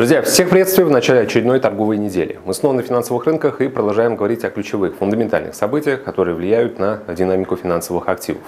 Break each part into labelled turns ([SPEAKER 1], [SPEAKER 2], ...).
[SPEAKER 1] Друзья, всех приветствую в начале очередной торговой недели. Мы снова на финансовых рынках и продолжаем говорить о ключевых фундаментальных событиях, которые влияют на динамику финансовых активов.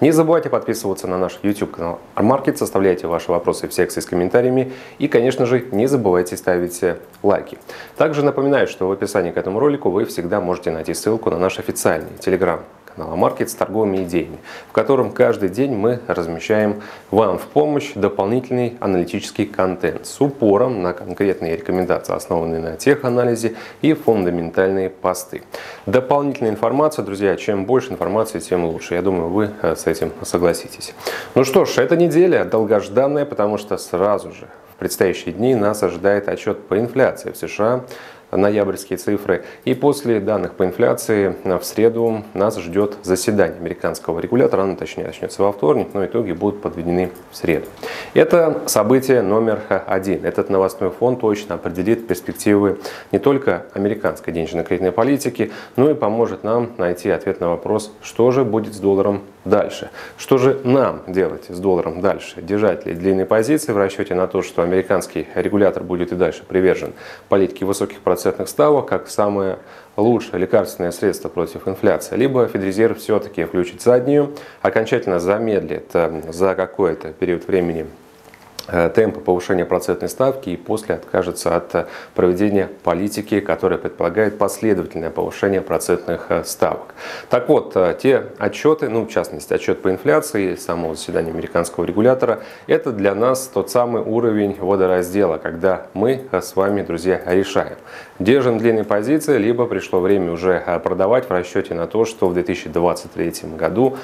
[SPEAKER 1] Не забывайте подписываться на наш YouTube канал ArMarket, составляйте ваши вопросы в секции с комментариями и, конечно же, не забывайте ставить лайки. Также напоминаю, что в описании к этому ролику вы всегда можете найти ссылку на наш официальный телеграм канала «Маркет» с торговыми идеями, в котором каждый день мы размещаем вам в помощь дополнительный аналитический контент с упором на конкретные рекомендации, основанные на теханализе и фундаментальные посты. Дополнительная информация, друзья, чем больше информации, тем лучше. Я думаю, вы э, с этим согласитесь. Ну что ж, эта неделя долгожданная, потому что сразу же в предстоящие дни нас ожидает отчет по инфляции в США, ноябрьские цифры. И после данных по инфляции в среду нас ждет заседание американского регулятора, оно точнее начнется во вторник, но итоги будут подведены в среду. Это событие номер один. Этот новостной фон точно определит перспективы не только американской денежно-кредитной политики, но и поможет нам найти ответ на вопрос, что же будет с долларом дальше. Что же нам делать с долларом дальше? Держать ли длинные позиции в расчете на то, что американский регулятор будет и дальше привержен политике высоких процентных ставок, как самое лучшее лекарственное средство против инфляции, либо Федрезерв все-таки включит заднюю, окончательно замедлит э, за какой-то период времени темпы повышения процентной ставки и после откажется от э, проведения политики, которая предполагает последовательное повышение процентных э, ставок. Так вот, те отчеты, ну в частности отчет по инфляции самого заседания американского регулятора, это для нас тот самый уровень водораздела, когда мы с вами, друзья, решаем, держим длинные позиции, либо пришло время уже продавать в расчете на то, что в 2023 году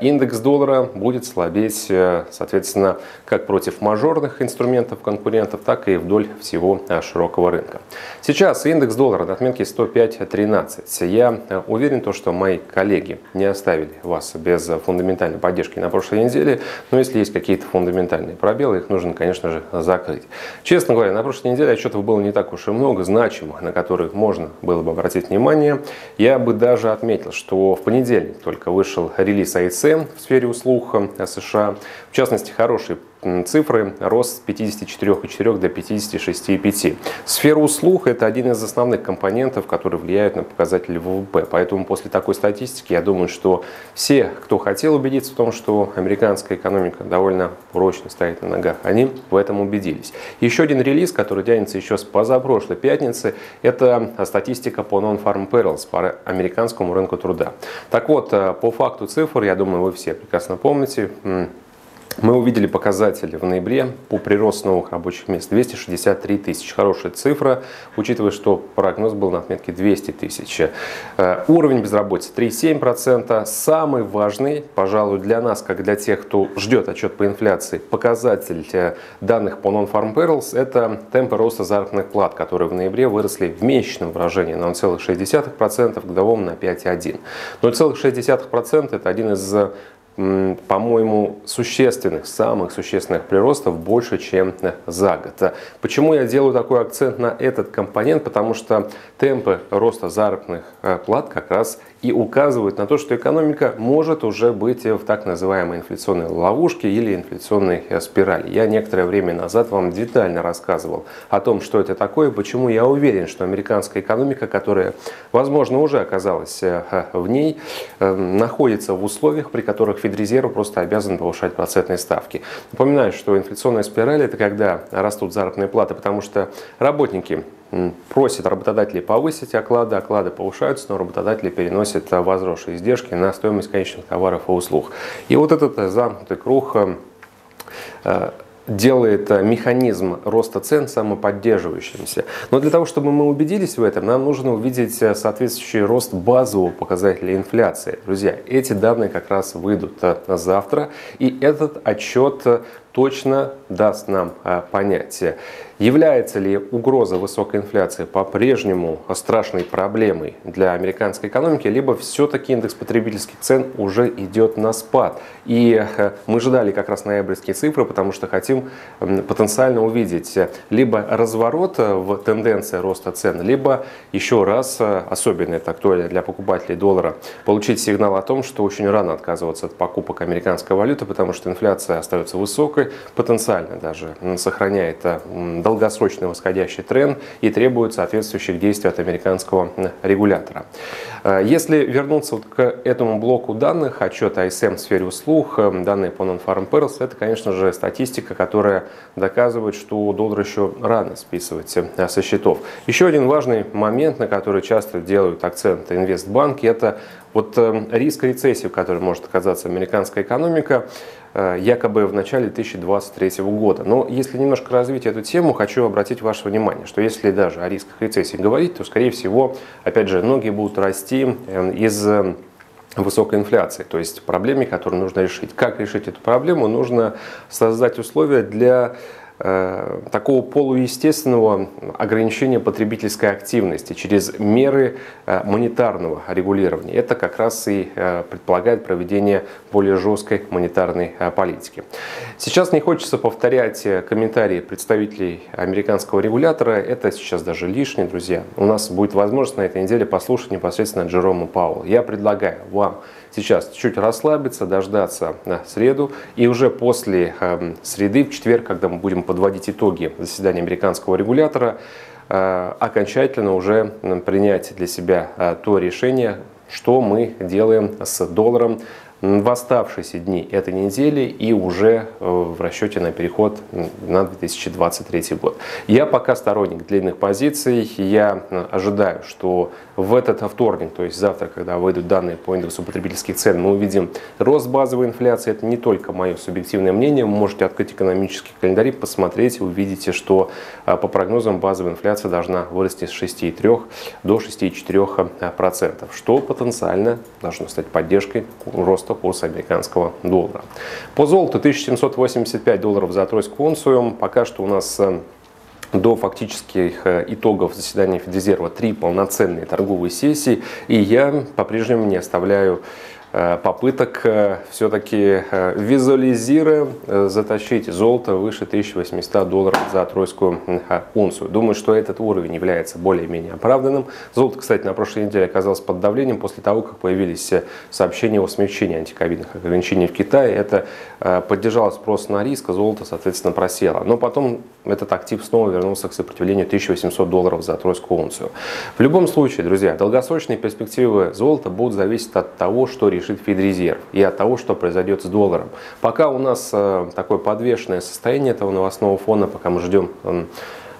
[SPEAKER 1] индекс доллара будет слабеть, соответственно, как против мажора, мажорных инструментов конкурентов, так и вдоль всего э, широкого рынка. Сейчас индекс доллара на отметке 105.13. Я э, уверен, то, что мои коллеги не оставили вас без фундаментальной поддержки на прошлой неделе, но если есть какие-то фундаментальные пробелы, их нужно, конечно же, закрыть. Честно говоря, на прошлой неделе отчетов было не так уж и много значимых, на которые можно было бы обратить внимание. Я бы даже отметил, что в понедельник только вышел релиз АИСМ в сфере услуг э, США. В частности, хороший цифры, рост с 54,4 до 56,5. Сфера услуг – это один из основных компонентов, которые влияют на показатели ВВП. Поэтому после такой статистики я думаю, что все, кто хотел убедиться в том, что американская экономика довольно прочно стоит на ногах, они в этом убедились. Еще один релиз, который тянется еще с позапрошлой пятницы, это статистика по Non-Farm Payrolls, по американскому рынку труда. Так вот, э, по факту цифр, я думаю, вы все прекрасно помните, мы увидели показатели в ноябре по приросту новых рабочих мест 263 тысячи. Хорошая цифра, учитывая, что прогноз был на отметке 200 тысяч. Э, уровень безработицы 3,7%. Самый важный, пожалуй, для нас, как для тех, кто ждет отчет по инфляции, показатель э, данных по Non-Farm Payrolls – это темпы роста заработных плат, которые в ноябре выросли в месячном выражении на 0,6%, годовом на 5,1%. 0,6% – это один из по-моему, существенных, самых существенных приростов больше, чем за год. Почему я делаю такой акцент на этот компонент? Потому что темпы роста заработных э, плат как раз и указывают на то, что экономика может уже быть в так называемой инфляционной ловушке или инфляционной э, спирали. Я некоторое время назад вам детально рассказывал о том, что это такое, почему я уверен, что американская экономика, которая, возможно, уже оказалась э, в ней, находится в условиях, при которых Федрезерв просто обязан повышать процентные ставки. Напоминаю, что инфляционная спираль – это когда растут заработные платы, потому что работники просят работодателей повысить оклады, оклады повышаются, но работодатели переносят возросшие издержки на стоимость конечных товаров и услуг. И вот этот замкнутый круг э, делает э, механизм роста цен самоподдерживающимся. Но для того, чтобы мы убедились в этом, нам нужно увидеть э, соответствующий рост базового показателя инфляции. Друзья, эти данные как раз выйдут э, завтра, и этот отчет точно даст нам понять, Является ли угроза высокой инфляции по-прежнему страшной проблемой для американской экономики, либо все-таки индекс потребительских цен уже идет на спад? И э, мы ждали как раз ноябрьские цифры, потому что хотим потенциально увидеть либо разворот в тенденции роста цен, либо еще раз, э, особенно это актуально для покупателей доллара, получить сигнал о том, что очень рано отказываться от покупок американской валюты, потому что инфляция остается высокой, высокой, потенциально даже сохраняет долгосрочный восходящий тренд и требует соответствующих действий от американского регулятора. Если вернуться вот к этому блоку данных, отчет ISM в сфере услуг, данные по Non-Farm Payrolls, это, конечно же, статистика, которая доказывает, что доллар еще рано списывать со счетов. Еще один важный момент, на который часто делают акцент инвестбанки, это вот э, риск рецессии, в которой может оказаться американская экономика, э, якобы в начале 2023 года. Но если немножко развить эту тему, хочу обратить ваше внимание, что если даже о рисках рецессии говорить, то, скорее всего, опять же, многие будут расти э, из высокой инфляции, то есть проблеме, которую нужно решить. Как решить эту проблему? Нужно создать условия для Э, такого полуестественного ограничения потребительской активности через меры э, монетарного регулирования. Это как раз и э, предполагает проведение более жесткой монетарной политики. Сейчас не хочется повторять комментарии представителей американского регулятора. Это сейчас даже лишнее, друзья. У нас будет возможность на этой неделе послушать непосредственно Джерома Пауэлла. Я предлагаю вам сейчас чуть расслабиться, дождаться на среду. И уже после э, среды, в четверг, когда мы будем подводить итоги заседания американского регулятора, э, окончательно уже принять для себя э, то решение, что мы делаем с долларом в оставшиеся дни этой недели и уже э, в расчете на переход на 2023 год. Я пока сторонник длинных позиций. Я э, ожидаю, что в этот вторник, то есть завтра, когда выйдут данные по индексу потребительских цен, мы увидим рост базовой инфляции. Это не только мое субъективное мнение. Вы можете открыть экономический календарь, посмотреть, увидите, что э, по прогнозам базовая инфляция должна вырасти с 6,3 до 6,4%, что потенциально должно стать поддержкой роста роста курса американского доллара. По золоту 1785 долларов за тройскую унцию. Пока что у нас э, до фактических э, итогов заседания Федрезерва три полноценные торговые сессии, и я по-прежнему не оставляю попыток э, все-таки э, визуализируя затащить золото выше 1800 долларов за тройскую унцию. Думаю, что этот уровень является более-менее оправданным. Золото, кстати, на прошлой неделе оказалось под давлением после того, как появились сообщения о смягчении антиковидных ограничений в Китае. Это поддержало спрос на риск, а золото, соответственно, просело. Но потом этот актив снова вернулся к сопротивлению 1800 долларов за тройскую унцию. В любом случае, друзья, долгосрочные перспективы золота будут зависеть от того, что решит Федрезерв и от того, что произойдет с долларом. Пока у нас э, такое подвешенное состояние этого новостного фона, пока мы ждем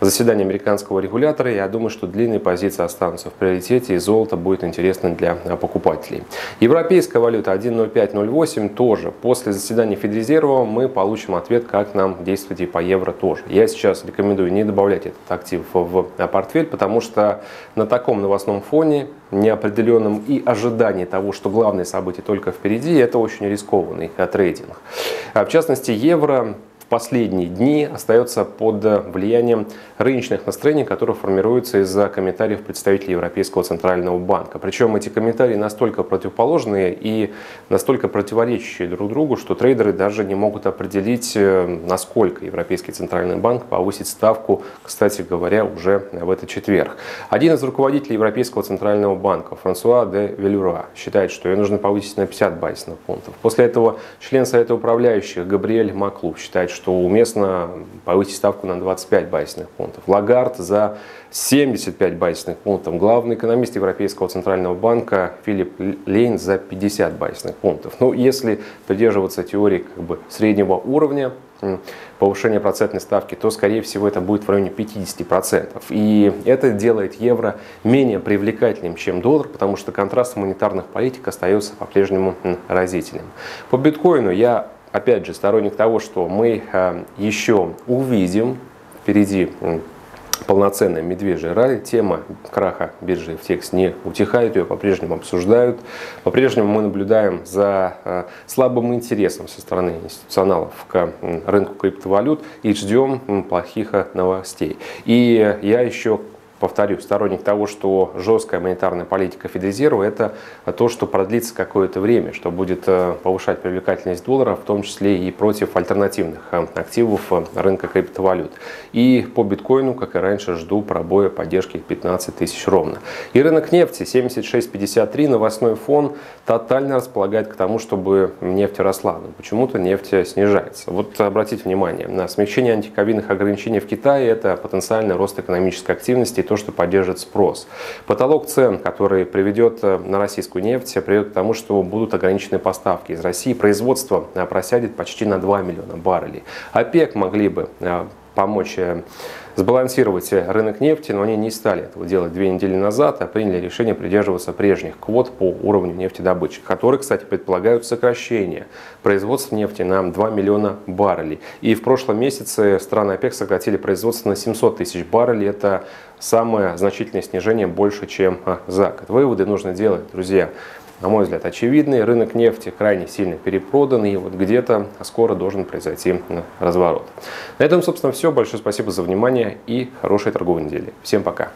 [SPEAKER 1] заседание американского регулятора, я думаю, что длинные позиции останутся в приоритете и золото будет интересно для а, покупателей. Европейская валюта 1.0508 тоже. После заседания Федрезерва мы получим ответ, как нам действовать и по евро тоже. Я сейчас рекомендую не добавлять этот актив в а, портфель, потому что на таком новостном фоне неопределенном и ожидании того, что главные события только впереди, это очень рискованный а, трейдинг. В частности, евро последние дни остается под влиянием рыночных настроений, которые формируются из-за комментариев представителей Европейского центрального банка. Причем эти комментарии настолько противоположные и настолько противоречащие друг другу, что трейдеры даже не могут определить, э, насколько Европейский центральный банк повысит ставку, кстати говоря, уже в этот четверг. Один из руководителей Европейского центрального банка, Франсуа де Велюра, считает, что ее нужно повысить на 50 базисных пунктов. После этого член Совета управляющих Габриэль Маклуб считает, что что уместно повысить ставку на 25 базисных пунктов. Лагард за 75 базисных пунктов. Главный экономист Европейского центрального банка Филипп Лейн за 50 базисных пунктов. Ну, если придерживаться теории как бы, среднего уровня повышения процентной ставки, то, скорее всего, это будет в районе 50%. И это делает евро менее привлекательным, чем доллар, потому что контраст монетарных политик остается по-прежнему разительным. По биткоину я опять же, сторонник того, что мы э, еще увидим впереди полноценная медвежья ралли. Тема краха биржи FTX не утихает, ее по-прежнему обсуждают. По-прежнему мы наблюдаем за э, слабым интересом со стороны институционалов к рынку криптовалют и ждем плохих новостей. И я еще повторюсь, сторонник того, что жесткая монетарная политика Федрезерва – это то, что продлится какое-то время, что будет э, повышать привлекательность доллара, в том числе и против альтернативных э, активов э, рынка криптовалют. И по биткоину, как и раньше, жду пробоя поддержки 15 тысяч ровно. И рынок нефти 76.53, новостной фон тотально располагает к тому, чтобы нефть росла. Но почему-то нефть снижается. Вот обратите внимание, на смягчение антиковидных ограничений в Китае – это потенциальный рост экономической активности то, что поддержит спрос. Потолок цен, который приведет э, на российскую нефть, приведет к тому, что будут ограничены поставки из России. Производство э, просядет почти на 2 миллиона баррелей. ОПЕК могли бы э, помочь сбалансировать рынок нефти, но они не стали этого делать две недели назад, а приняли решение придерживаться прежних квот по уровню нефтедобычи, которые, кстати, предполагают сокращение производства нефти на 2 миллиона баррелей. И в прошлом месяце страны ОПЕК сократили производство на 700 тысяч баррелей. Это самое значительное снижение больше, чем а, за год. Выводы нужно делать, друзья на мой взгляд, очевидный. Рынок нефти крайне сильно перепродан, и вот где-то скоро должен произойти разворот. На этом, собственно, все. Большое спасибо за внимание и хорошей торговой недели. Всем пока.